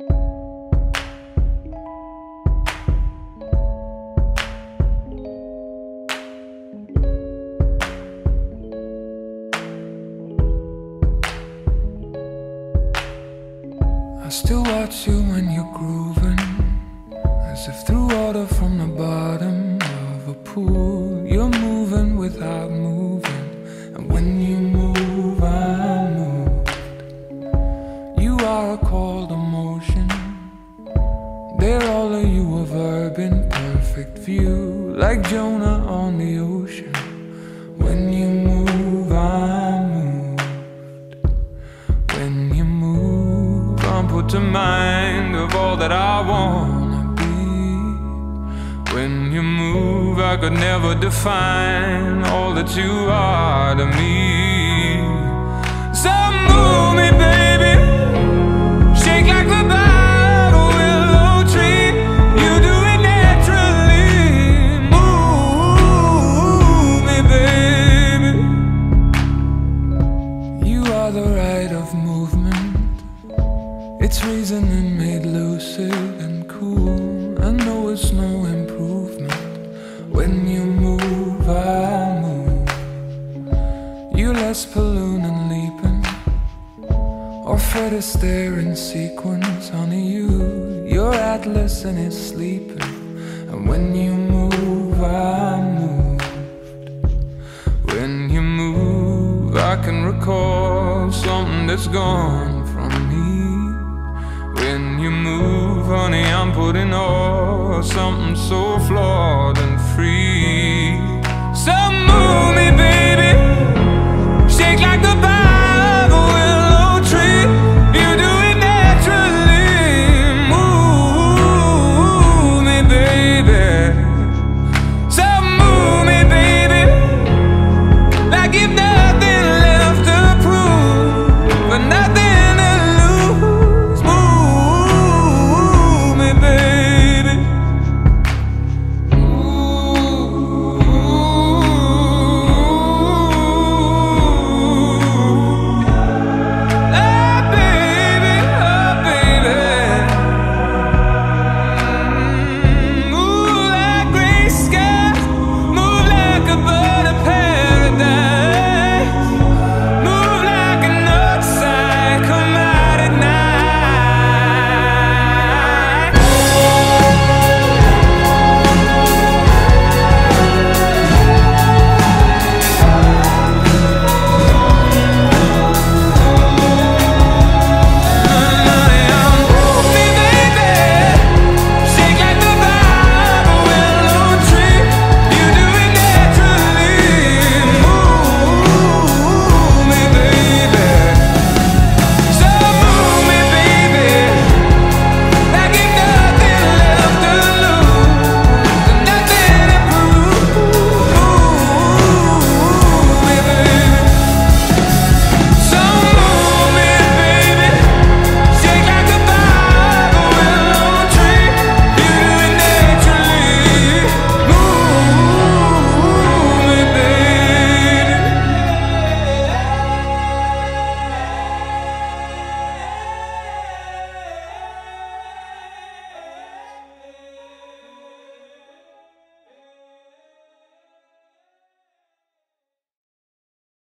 I still watch you when you're grooving, as if through water from the bottom of a pool. You're moving without moving, and when you move, I'm moved. You are called a cold. There, all of you a verb in perfect view, like Jonah on the ocean. When you move, I'm moved. When you move, I'm put to mind of all that I wanna be. When you move, I could never define all that you are to me. It's reasoning made lucid and cool. I know it's no improvement. When you move, I move. You less balloon and leaping. Or Fred Astaire in sequence, honey, you. You're Atlas and it's sleeping. And when you move, I move. When you move, I can recall something that's gone from me. Honey, I'm putting all something so flawed